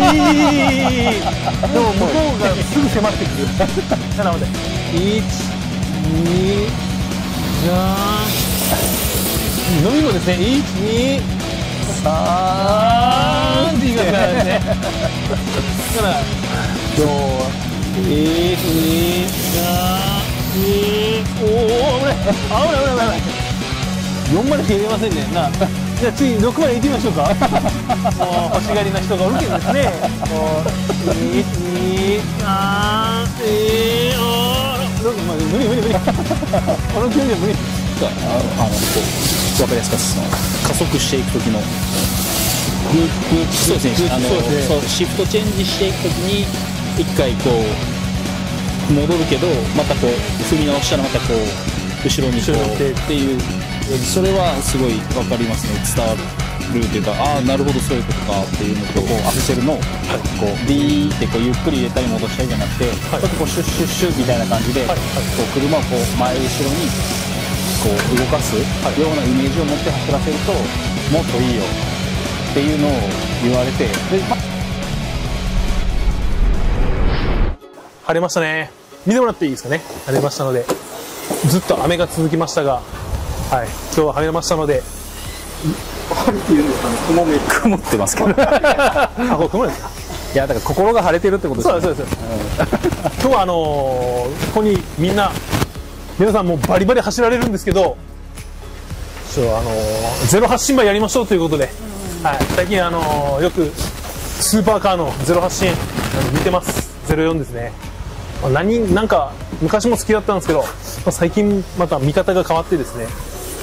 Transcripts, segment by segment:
でも向こうがすぐ迫ってくるなので1 2じゃー飲みもですね。1 2 3って言い方ですねだから今日は1 2 3 2おお危ない危ない危ない危ない4までしか入れませんね。なあ。じゃあ次6まで行ってみましょうか。もう欲しがりな人がおるけどですね。もう1 2 3 4おまあ無理無理無理この距離で無理あのあのこう分かりやすかった加速していく時のそうですねあのそうシフトチェンジしていく時に一回こう戻るけどまたこう踏み直したらまたこう後ろにこうっていうそれはすごい分かりますね。伝わるというかああなるほどそういうことかっていうのとこうアクセルのこうビーってこうゆっくり入れたり戻したりじゃなくて、はい。ちょっとこうシュッシュッシュッみたいな感じで、こう車をこう前後ろにこう動かすようなイメージを持って走らせるともっといいよっていうのを言われてでま晴れましたね。見てもらっていいですかね。晴れましたので。ずっと雨が続きましたがはい。今日は晴れましたので。雲め曇ってますけど。い あこれ雲ですか？やだから心が晴れてるってことですそうですそうです、今日はあのーここにみんな皆さんもうバリバリ走られるんですけどちょあのーゼロ発進馬やりましょうということで、はい、最近あのーよくスーパーカーのゼロ発進見てます。04ですね。まあ何なんか昔も好きだったんですけど、まあ最近また見方が変わってですね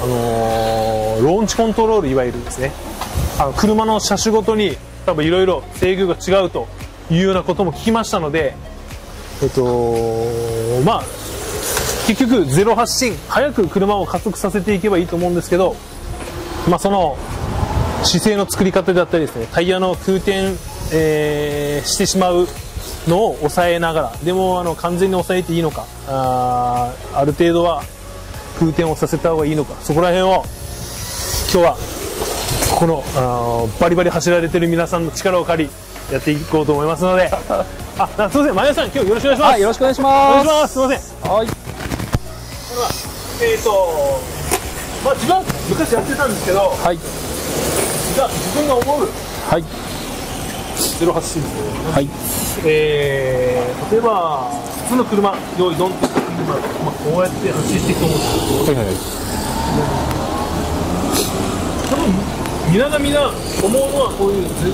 あのーローンチコントロールいわゆるですね。あの車の車種ごとに多分いろいろ制御が違うというようなことも聞きましたのでえっとまあ結局ゼロ発進早く車を加速させていけばいいと思うんですけどまあその姿勢の作り方だったりですねタイヤの空転、えーしてしまうのを抑えながらでもあの完全に抑えていいのかあある程度は空転をさせた方がいいのかそこら辺を今日はこのあーバリバリ走られてる皆さんの力を借りやっていこうと思いますので。あすいません前田さん今日よろしくお願いします、はいよろしくお願いしお願いしまますすいません。はい。えっ、とまあ自分は昔やってたんですけどはい。じゃあ自分が思うはい。ゼロ発進ですねはい。えー、例えば普通の車用意ドンってした車、まあ、こうやって走ってい。くと思うんですけどはい。はい。多分皆が皆思うのはこうい。うず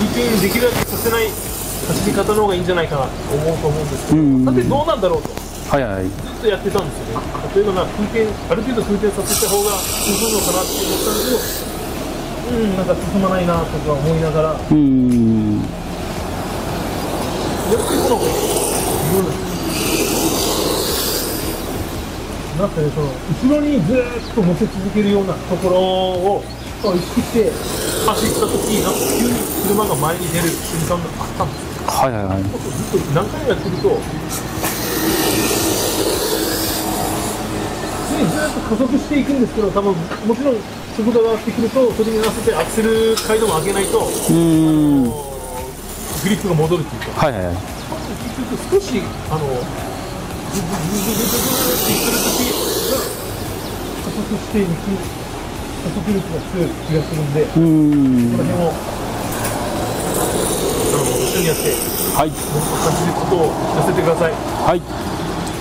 空転できるだけさせない。走り方の方がい。い。んじゃない。かなと思うと思うんですけどうんだってどうなんだろうとはい。はい。ずっとやってたんですよね例えばな空転ある程度空転させた方が進むのかなって思ったんだけどうんなんか進まない。なとか思い。ながらやっぱりこのいろいろなんかねその後ろにずっと乗せ続けるようなところを意識して走った時なんか急に車が前に出る瞬間があったんですよはいはいはいずっと何回もやってると常にずっと加速していくんですけど多分もちろん速度が上がってくるとそれに合わせてアクセル街道も上げないとうんグリップが戻るっていうかはいはいはい結局少しあの加速していく加速力が強い気がするんでうーん。の辺を一緒にやってはい。感じることを聞かせてくださいはい。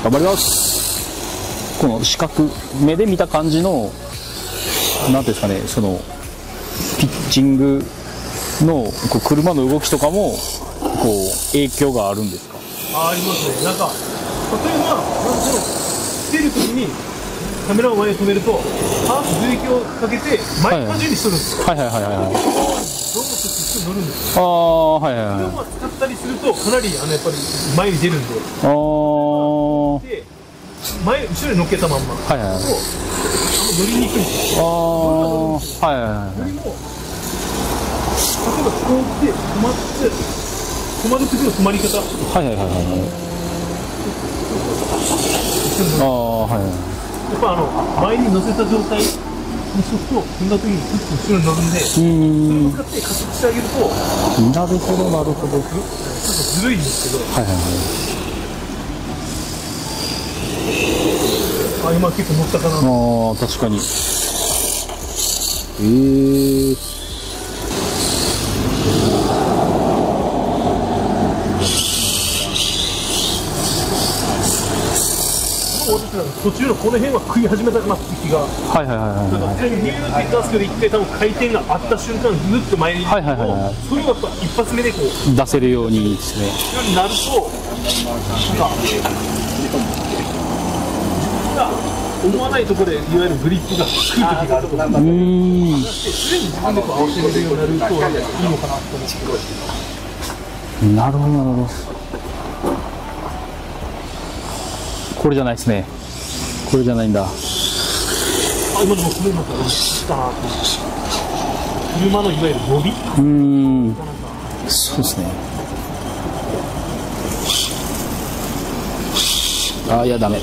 頑張ります。この視覚目で見た感じのなんていうんですかねそのピッチングのこう車の動きとかもこう影響があるんですか？あありますね。なんか例えばなんかその来てる時にカメラを前に止めるとパースブレーキをかけて前かじりするんですよ、はいはいはいはいはいどんどんそっち乗るんですよああはいはいはいまあ使ったりするとかなりあのやっぱり前に出るんであーで前後ろに乗っけたまんま、はいはいはいとあ乗りにくいんですよあーはいはいはいよりも例えばこうって止まって止まる時の止まり方はいはいはいはいああはい。はいやっぱあの前に乗せた状態速と踏んだ時にフッと後ろに乗るんで、それを使って加速してあげると、ちょっなるほどなるほど。はいとずるいんですけど、はいはいあ、今結構乗ったかな。ああ確かに。えー、私なんか途中のこの辺は食い始めたかなって気が。はいはいはい。だはからニューって出すけど一回多分回転があった瞬間ずっと前にはいはい。はいはいそれをやっぱ一発目でこうい。出せるようにですねうになるとなんか自分が思わない。ところでい。わゆるグリップが低い時があると思ううーん常に自分でこう合わせれるようになるといい。のかなと思ってなるほどなるほどこれじゃないですねこれじゃないんだ。車のいわゆるうーん。そうですね。あいやダメ。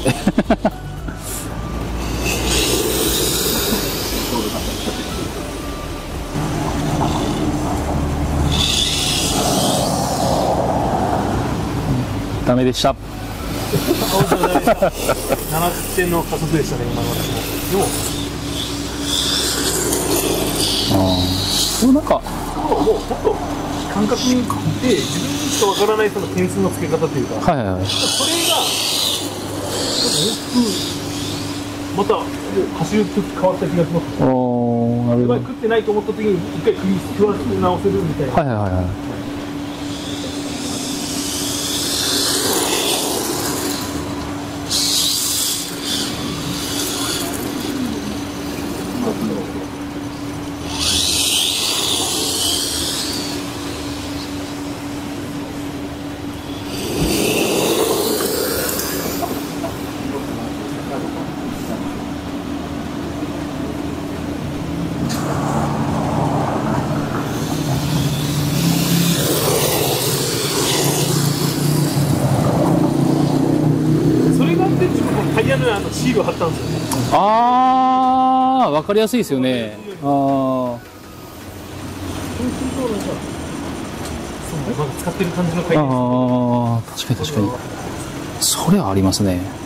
ダメでした 70点の加速でしたね今の私もでもでもなんかもうもう本当感覚にで自分にしかわからないその点数の付け方というか、はいはいはいそれがちょっと大きくまたもう走る時変わった気がしますおなるほどやばい食ってないと思った時に一回食い食わせ直せるみたいな、はいはいはい かりやすいですよね。あそうするとなんかそうなんか使ってる感じの回あ、転ああ、確かに確かに。それはありますね。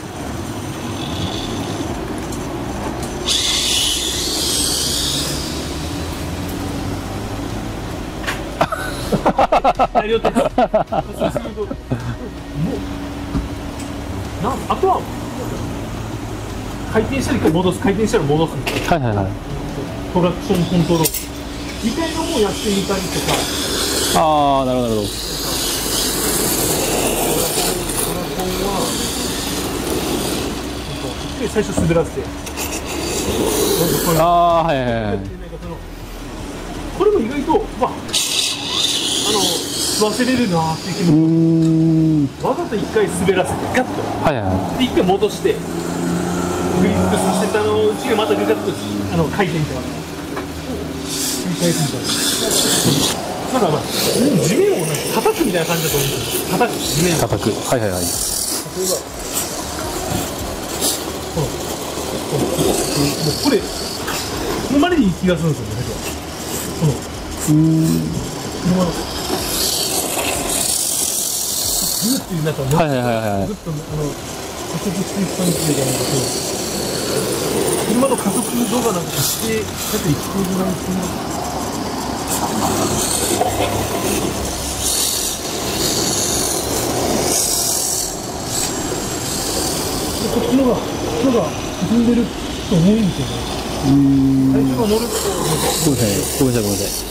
もうなんあとは回転したら戻す回転したら戻すみたいなはいはいはい。トラクションコントロールみたいのもやってみたりとかああ、なるほどなるほど。ドラコンはなんか一回最初滑らせてああ、はいはいはい。これも意外とまああの吸わせれるなっていう気うーもん。わざと一回滑らせてガッとはいはい一回戻してグリップさせたのうちがまたガッとあの回転とか繰り返すみたいななん。かまあ地面を叩くみたいな感じだと思うん。ですよ叩く地面。を叩く。はいはいはい。例えばこのこのもうこれこのまでに気がするん。ですよねこのうん。車のグーっていうなん。かはいはいはいはいずっとあの加速していく感じじゃないけど車の加速度がなんかしてだっていくぐらいそのでこっちのがのが進んでると思うんですよねうん。最初が乗るとごめんなさい。ごめんなさい。ごめんなさい。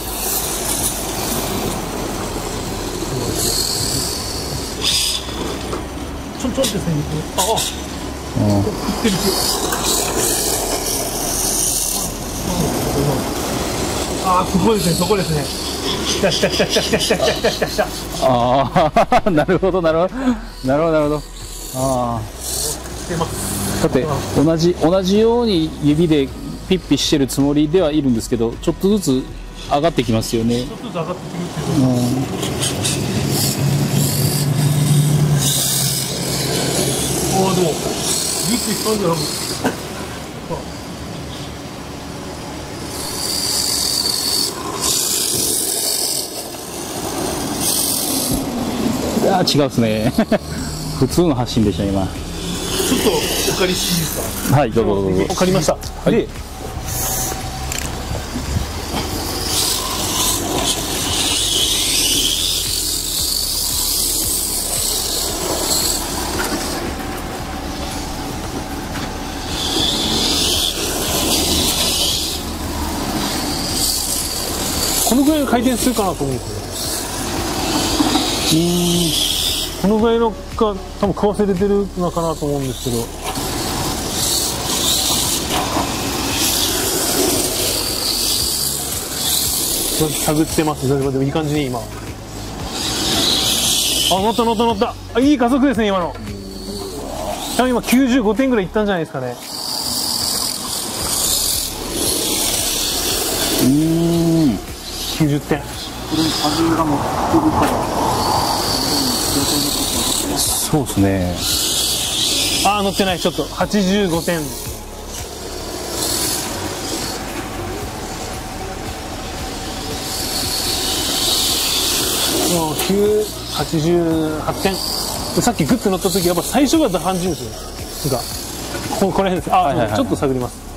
ちょんちょんって線にこうあああ行ってるああそこですねそこですね来た来た来た来た来た来た来た来た来たああ、なるほどなるほど。なるほどなるほど。ああ。来てますだって同じ同じように指でピッピしてるつもりではいるんですけどちょっとずつ上がってきますよねちょっとずつ上がってくるっていうでも。ッんじゃなくて。いや違うっすね。普通の発信でした今。ちょっとお借りしいいですか？はいどうぞどうぞ。かりました、はい、で回転するかなと思うんですよねこのぐらいのが多分食わせれてるのかなと思うんですけど。探ってます。でもいい感じに今。あ乗った乗った乗った。あいい加速ですね今の。多分今95点ぐらいいったんじゃないですかね。うん。90点。そうですね。ああ乗ってない。ちょっと。85点。もう9 88点。でさっきグッと乗った時やっぱ最初がダハンジムですよなんかこここの辺です。あ、はいはいはい。ちょっと探ります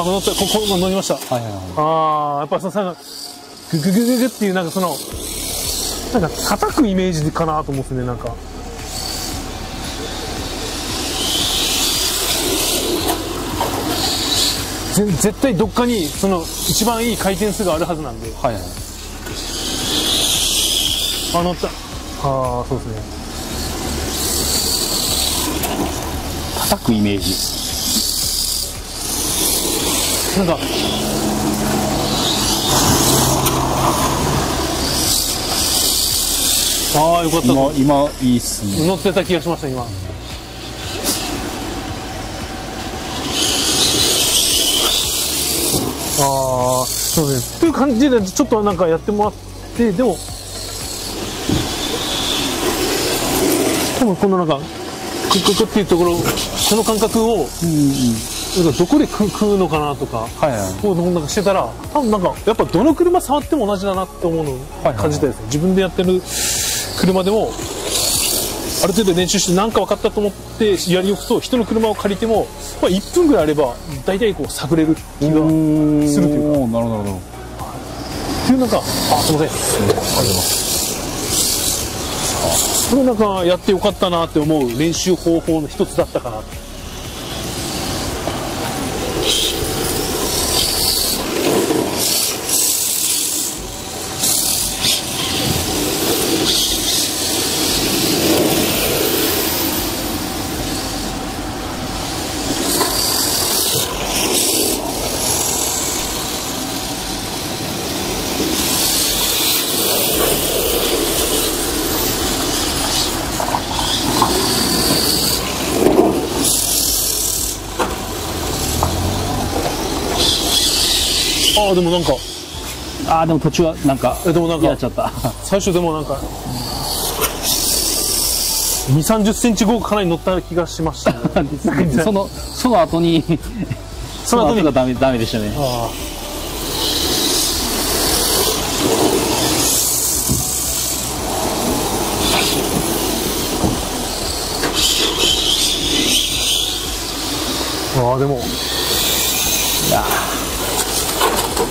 あ乗ったここ乗りました。はいはいはい。ああやっぱそのさグググググっていうなんかそのなんか叩くイメージかなと思うんですねなんか。ぜ絶対どっかにその一番いい回転数があるはずなんで。はいはい。あ乗ったああそうですね。叩くイメージなんか。ああよかった。今今いいっすね。乗ってた気がしました今。ああそうです。ねという感じでちょっとなんかやってもらってでも。多分このなんかクククっていうところこの感覚をなんかどこで食うのかなとかはいはい。こうなんかしてたら多分なんかやっぱどの車触っても同じだなって思うのをはい。感じたですね、自分でやってる車でもある程度練習して何か分かったと思ってやり置くと人の車を借りても、まあ、1分ぐらいあれば大体こう探れる気がするというか。なるほどなるほど。っていうなんかあすいません。ありがとうございます。これなんかやってよかったなって思う練習方法の一つだったかなとああでもなんか。あーでも途中はなんかえでもなんか。やっちゃった。最初でもなんか2 3 0センチ後かなり乗った気がしました、ね、そのその後にその後に。がダメダメでしたね。ああ。ああでも。いや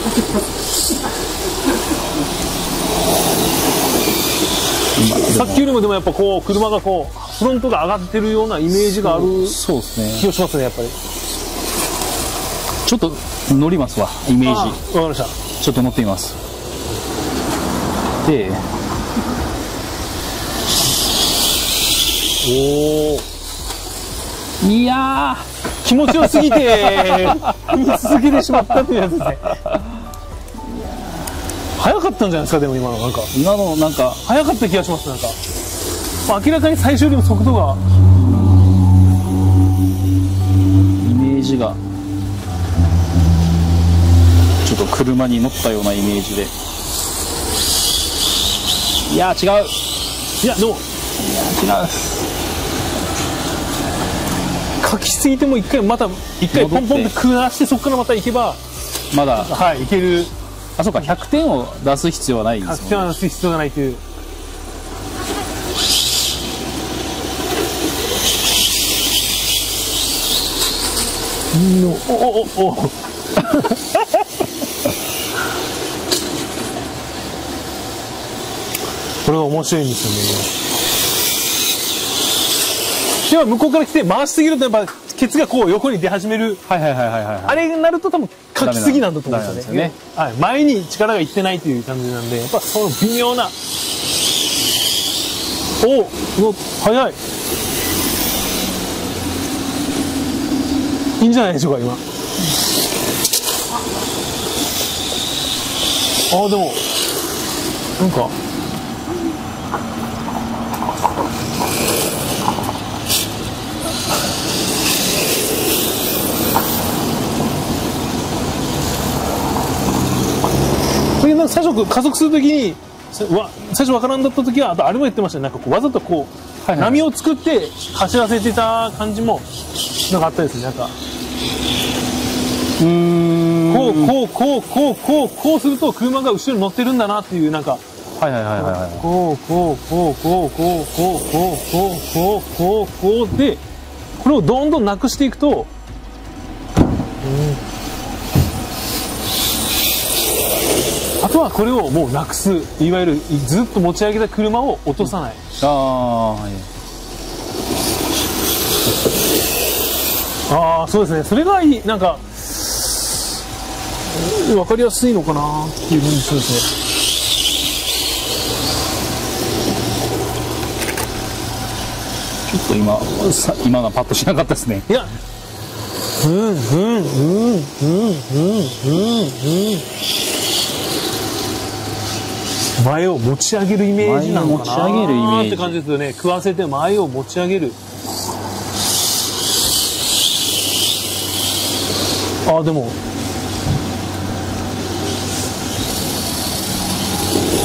さっきよりもでもやっぱこう車がこうフロントが上がってるようなイメージがあるそうですね。気がしますねやっぱり。ちょっと乗りますわイメージ。わかりました。ちょっと乗ってみます。でおおいや気持ちよすぎて踏み続けてしまったっていうやつですね早かったんじゃないですかでも今のなんか。ー今のなんか早かった気がしますなんか、まあ明らかに最初よりも速度が。イメージが。ちょっと車に乗ったようなイメージで。いやー違う。いやでも。いやー違う。書きすぎても一回また一回ポンポンって下してそこからまた行けば。まだ。はい行けるあそうか100点を出す必要はないんで100すもんね。点は出す必要がないという。のおおおお。これが面白いんですよね。では向こうから来て回しすぎるとやっぱケツがこう横に出始めるはいはいはいはいはいあれになると多分書きすぎなんだと思うんですよね。ダはい、前に力がいってないという感じなんで、やっぱその微妙な。おお早い。いいんじゃないでしょうか、今。ああ、でも、なんか、なんか最初加速するときにさわ最初わからんだった時はあとあれも言ってましたね。なんかこうわざとこう、はいはい。波を作って走らせてた感じもなんかあったですね。なんかうーん。こうこうこうこうこうこうすると車が後ろに乗ってるんだなっていうなんかはいはいはいはいはい。こうこうこうこうこうこうこうこうこうこうこうでこれをどんどんなくしていくと、うんあとはこれをもうなくす。いわゆるずっと持ち上げた車を落とさない、ああはい。ああそうですね。それがいい。なんか分かりやすいのかなっていうふうにそうですねちょっと今さ今がパッとしなかったですね。いや、うん、うん、うん、うん、うん、うん、うん。前を持ち上げるイメージなのかな前を持ち上げるイメージって感じですよね。食わせて前を持ち上げる。あ、でも、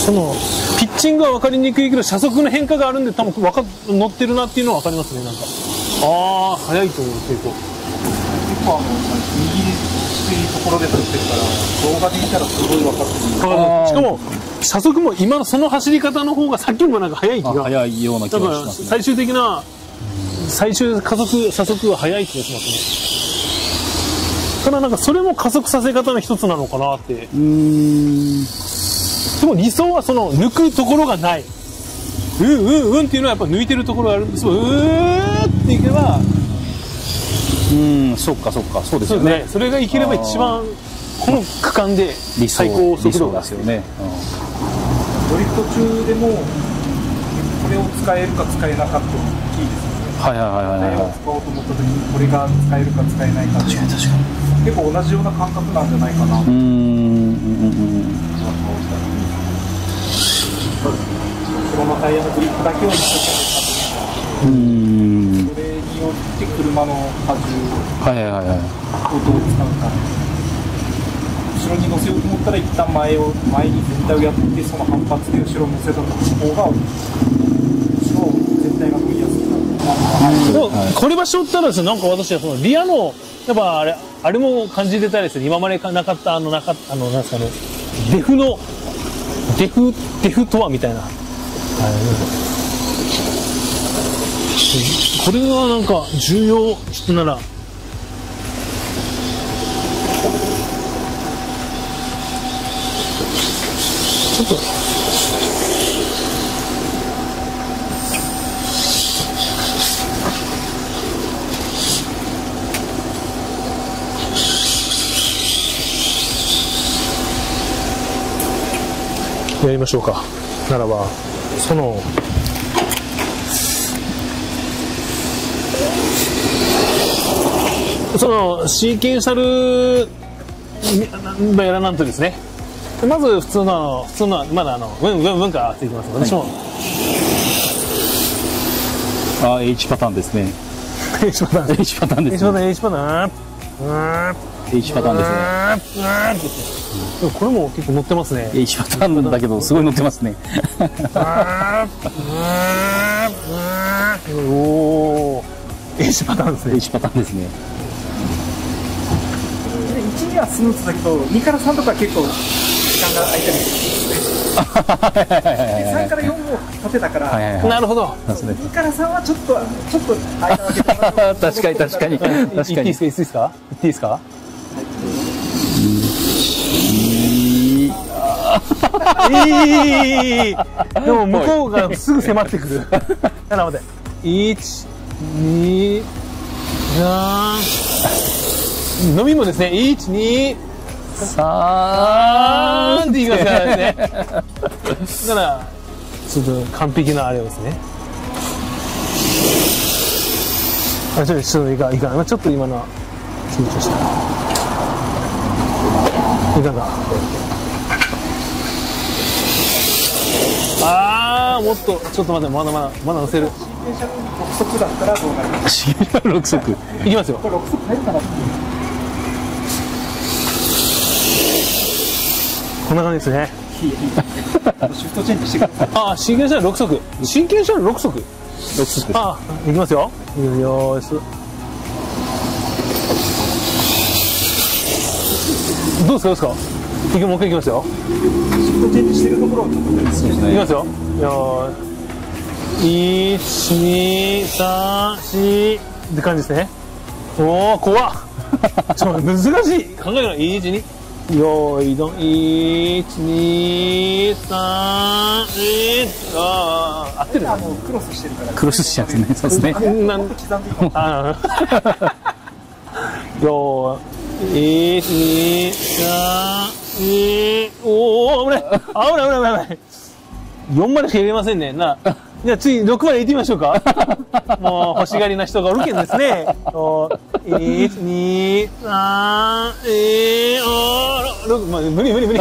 その、ピッチングは分かりにくいけど、車速の変化があるんで、多分わか乗ってるなっていうのは分かりますね、なんか。ああ、速いと思う、結構。いうところで撮ってるから動画で見たらすごい分かってる。しかも車速も今のその走り方の方がさっきもなんか速い気あが。早いような気がしますね。最終的な最終加速加速が速い気がしますね。ただなんかそれも加速させ方の一つなのかなって。うーん。でも理想はその抜くところがない。うんうんうんっていうのはやっぱ抜いてるところがある。んですうーっていけばうんそっかそっかそうですよね。ね。それがいければ一番この区間で最高速度がですよね、ドリフト中でもこれを使えるか使えなかったら大きいですよね。うん、はいはいはいはい。は使おうと思った時にこれが使えるか使えないか確かに確かに。結構同じような感覚なんじゃないかな。うーんうんうん。後ろのタイヤのグリップだけを一生懸うんうーん。命それによって車の荷重はいはい。はいはいをどう使うか後ろに乗せようと思ったら一旦前を前に全体をやってその反発で後ろ乗せた方が後ろ全体が踏みやすくなるでも、これ場所ったらですね、なんか私はそのリアの、やっぱあれ、あれも感じてたりですね、今までなかった、あの、なか、あの、なんですかね、デフの、デフ、デフとはみたいな。はい。これがなんか重要？人なら、ちょっと、やりましょうか。ならば、その、そのシーケンシャルバやらなんとですね。まず普通の普通のまだあのウンウンウンからついてます私も、あ H パターンですね。H パターン。H パターンです H パタねーン H パターン。H パターンですね。でもこれも結構乗ってますね H パターンだけどすごい乗ってますねおお H パターンですね H パターンですね1にはスムーズだけど2から3とか結構ガ間が空いてるんですよ3から4を立てたから、はいはいはい。なるほど。そうですね2から3はちょっとちょっと間を空けてもらうと確かに確かに。言ってい確かに。いですか言っていいですか？言っていいですか？い。い でも向こうがすぐ迫ってくる。なので1 2 3飲みもですね1 2さ3って言いますからね。だからちょっと完璧なあれをですね。あちょっとちょっといいかいいかな。ちょっと今のは緊張した。いかが？ああもっとちょっと待ってまだまだまだ乗せる。電車6速だったらどうなるか？シゲラ6速。いきますよ。これ6速入るかなってこんな感じですね。シフトチェンジしてくださいああ真剣車6速真剣車6速6速ああいきますよ。よーし。どうですか？どうですか？いきもう一回いきますよ。シフトチェンジしてるところいきますよよーし。123って感じですね。おお怖っ。ちょっと難しい。考えない12よーいどん123あー合ってるあのクロスしてるからクロスしちゃってねそうですね。なん刻んでいこうあーよー、一、二、三、四、おー、危ない。危ない危ない危ない危ない。4までしか入れませんね。な、じゃあ次6まで行ってみましょうか。もう欲しがりな人がおるけんですね。お1、2、3、えー、おー、6、まあ、無理無理無理。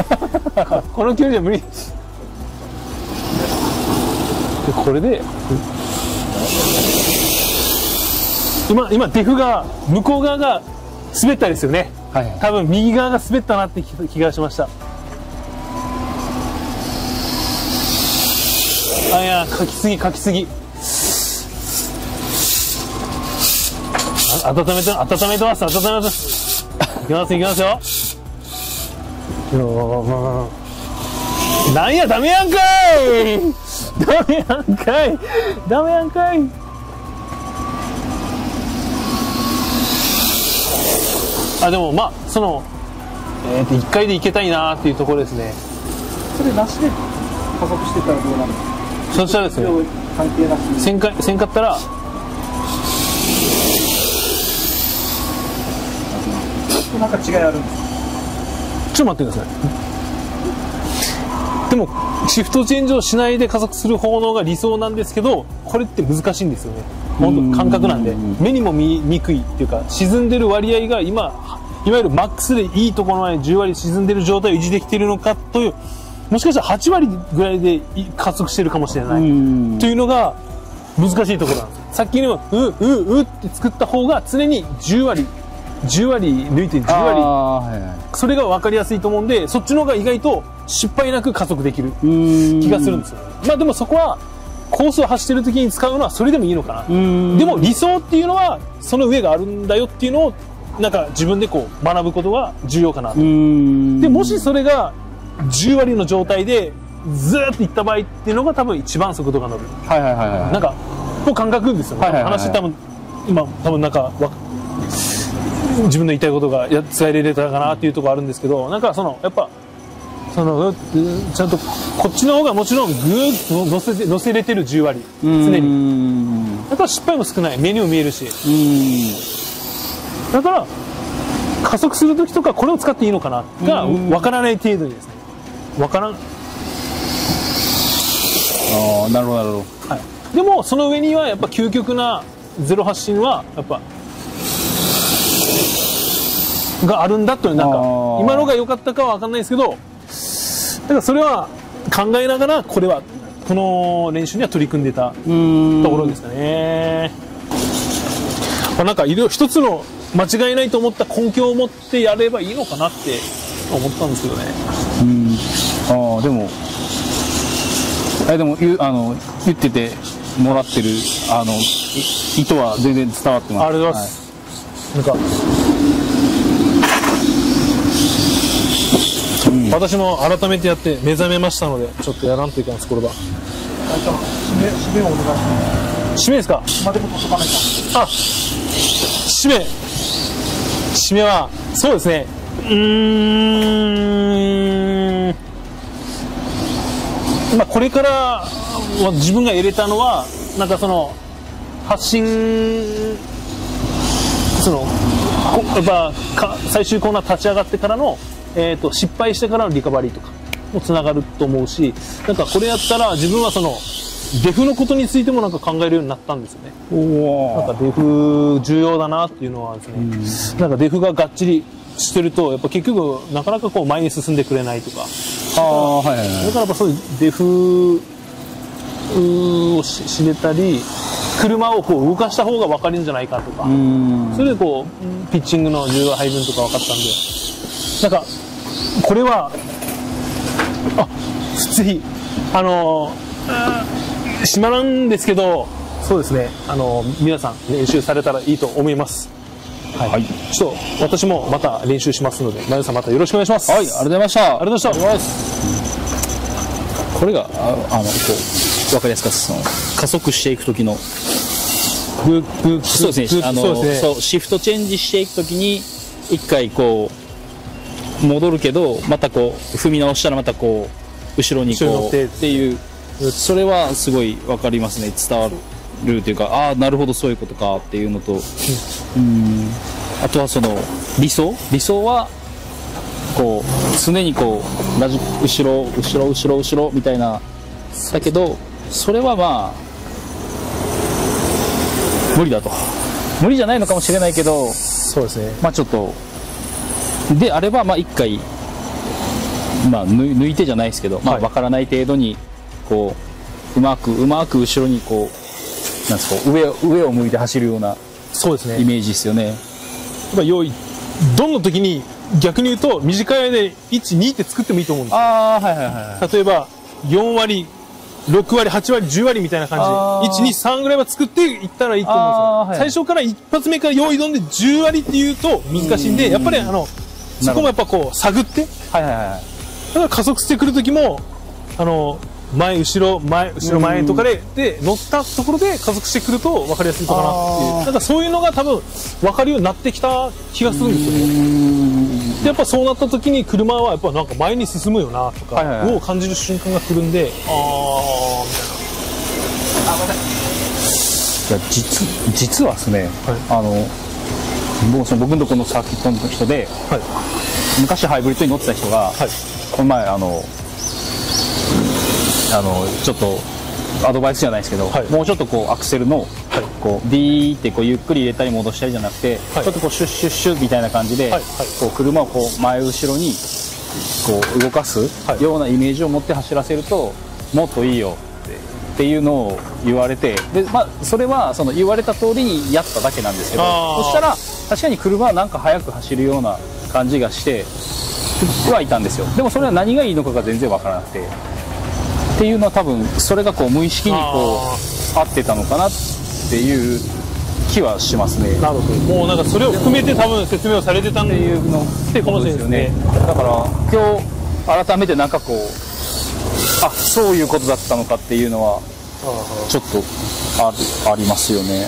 この距離じゃ無理。でこれで、今、今、デフが、向こう側が滑ったですよね。はいはい多分右側が滑ったなって気気がしました。あ、いや、書きすぎ、書きすぎ。温めて、温めてます、温めてます。いきます、いきますよ。よなんや、ダメやんかいダメやんかいダメやんかいあ、でもまあ、その、えっ、と、1回で行けたいなっていうところですね。それなしで加速してたらどうなるの？そしたらですね、せんかせんかったら、なんか違いあるんですかちょっと待ってください。でも、シフトチェンジをしないで加速する方のが理想なんですけど、これって難しいんですよね。本当感覚なんで。目にも見にくいっていうか、沈んでる割合が今、いわゆるマックスでいいところまで10割沈んでる状態を維持できているのかという、もしかしたら8割ぐらいでい加速してるかもしれない。うんというのが難しいところなんです。さっきのう、う、うって作った方が常に10割、10割抜いて10割、はいはいそれが分かりやすいと思うんで、そっちの方が意外と失敗なく加速できるうん気がするんですよ。まあでもそこは、コースを走ってる時に使うのはそれでもいいのかな。うんでも理想っていうのは、その上があるんだよっていうのを、なんか自分でこう学ぶことが重要かなと。うんで、もしそれが10割の状態で、ずーっといった場合っていうのが多分一番速度が伸びる。はいはいはいはいなんか、もう感覚ですよね。はいはいはいはい話多分、今、多分なんか、わ自分の言いたいことがや伝えられたかなっていうところあるんですけど、なんかその、やっぱ、その、うちゃんと、こっちの方がもちろんぐーっと乗せて、乗せれてる10割。常に。にだから失敗も少ない。目にも見えるし。うんだから、加速するときとかこれを使っていいのかなが、うんわからない程度にですね。わからん？ああなるほどなるほど。はい、でもその上にはやっぱ究極なゼロ発進はやっぱがあるんだというなんか今のが良かったかは分かんないですけどだからそれは考えながらこれはこの練習には取り組んでたうん。ところですかね、まあなんかいろ一つの間違いないと思った根拠を持ってやればいいのかなって思ったんですけどね。うんああでも。えでも言うあの言っててもらってるあのい意図は全然伝わってます。ありがとうございます、なんか。うん。私も改めてやって目覚めましたのでちょっとやらんといけないですこれは。締め締めをお願いします。締めですか？までも取っとかないと。あ締め。締めはそうですね。うーんまあこれからは自分が入れたのはなんかその発信そのこやっぱか最終コーナー立ち上がってからの、えー、と失敗してからのリカバリーとかもつながると思うしなんかこれやったら自分はそのデフのことについてもなんか考えるようになったんですよね。おなんかデフ重要だなっていうのはですね、なんかデフががっちりしてるとやっぱ結局なかなかこう前に進んでくれないとかああはいだからやっぱそういうデフをし知れたり車をこう動かした方が分かるんじゃないかとか、うん。それでこうピッチングの重要配分とか分かったんで。なんかこれはあぜひあの島なんですけどそうですね。あの皆さん練習されたらいいと思いますはい、はい。ちょっと私もまた練習しますので皆さんまたよろしくお願いします。はい、ありがとうございました。ありがとうございまこれが、ああの、こう、わかりやすかった、その、加速していく時の、グッグッそうですね、あの、そうね。そう、シフトチェンジしていく時に、一回こう、戻るけど、またこう、踏み直したらまたこう、後ろにこう、って。ていう、それはすごいわかりますね、伝わるというか、ああ、なるほど、そういうことかっていうのと、うん、あとはその、理想？理想は、こう常にこうラジ後ろ後ろ後ろ後ろみたいな。だけどそれはまあ無理だと。無理じゃないのかもしれないけどそうですね。まあちょっとであればまあ一回まあ抜抜いてじゃないですけど、まあはい。分からない程度にこううまくうまく後ろにこうなんですか上を上を向いて走るようなそうですね。イメージですよね。やっぱ用意どんの時に逆に言うと短い間で12って作ってもいいと思うんですああはいはいはい例えば4割6割8割10割みたいなあ感じで123ぐらいは作っていったらいいと思うんですよ、はい最初から一発目から用意どんで10割っていうと難しいんでやっぱりあのそこもやっぱこう探ってはいはいはい。だから加速してくる時もあの前後ろ前後ろ前とかでで乗ったところで加速してくると分かりやすいのかなっていう。なんかそういうのが多分分かるようになってきた気がするんですよね。でやっぱそうなった時に車はやっぱなんか前に進むよなとはいはいはい。かを感じる瞬間が来るんでああい。や実実はですね、あの僕その僕のとこのサーキットの人でみたいなはい。昔ハイブリッドに乗ってた人が、はい。この前あのあのちょっとアドバイスじゃないですけど、はい。もうちょっとこうアクセルの、こうビーってこうゆっくり入れたり戻したりじゃなくて、はい。ちょっとこうシュッシュッシュッみたいな感じで、はい。はい。こう車をこう前後ろにこう動かすはい。ようなイメージを持って走らせるともっといいよっていうのを言われてで、まあ、それはその言われた通りにやっただけなんですけどそしたら確かに車はなんか速く走るような感じがしてはいたんですよ。でもそれは何がいいのかが全然わからなくてっていうのは多分それがこう無意識にこう合ってたのかなっていう気はしますね。なるほど。もうなんかそれを含めて多分説明をされてたんってでいうのってかもしれないですね。だから今日改めてなんかこうあそういうことだったのかっていうのはちょっとありますよね。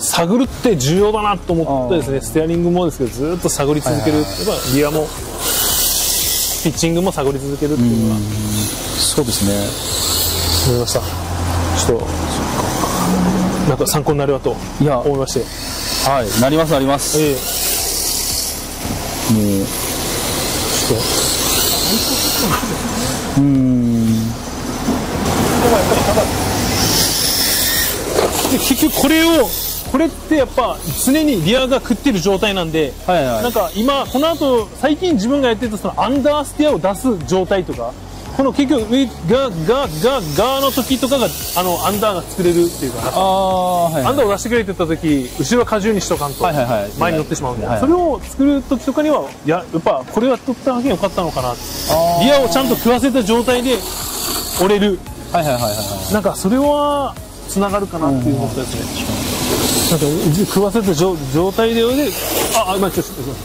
探るって重要だなと思ってですねステアリングもですけどずっと探り続ける、はいはいやっぱリアもピッチングも探り続けるっていうのがそうですね。思いましたちょっとなんか参考になればといや。思いまして。はい。なりますなります。ええ。もうちょっと。で結局これをこれってやっぱ常にリアが食ってる状態なんで、はいはい。なんか今この後最近自分がやってたそのアンダーステアを出す状態とかこの結局上ががががの時とかがあのアンダーが作れるっていうかああはいアンダーを出してくれてた時後ろは荷重にしとかんと前に乗ってしまうんで、はいそれを作る時とかにはややっぱこれは取ったわけよかったのかなーリアをちゃんと食わせた状態で折れるはいはいはいはいはいなんかそれはつながるかなって。いうことですね、なんか食わせた状状態で折れああ今ちょっとなんか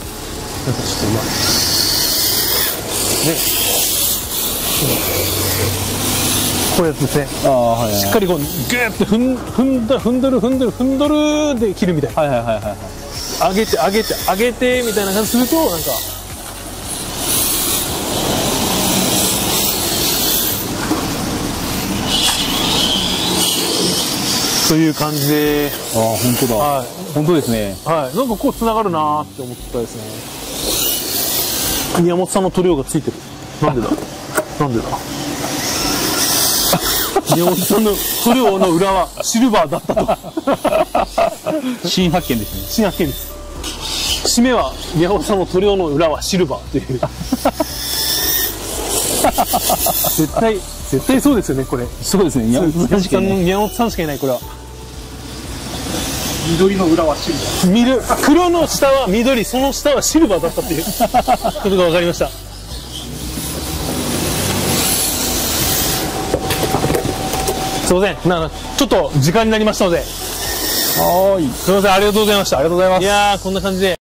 ちょっと今こういうやつですね。ああはいはいしっかりこうグーって踏ん踏んだ踏んどる踏んどる踏んどるで切るみたいな。はいはいはいはいはい。上げて上げて上げてみたいな感じするとなんかという感じでああ本当だ、はい本当ですねはい、なんかこう繋がるなーって思ったですね。宮本さんの塗料がついてる。なんでだ？なんでだ？宮本さんの塗料の裏はシルバーだったと。新発見ですね新発見です。締めは宮本さんの塗料の裏はシルバーという。絶対、絶対そうですよね、これ。そうですね宮本さんしかいない、これは。緑の裏はシルバー。見る黒の下は緑その下はシルバーだったっていう。ことが分かりました。すいません。なちょっと時間になりましたので。はーい。すいません。ありがとうございました。ありがとうございます。いやーこんな感じで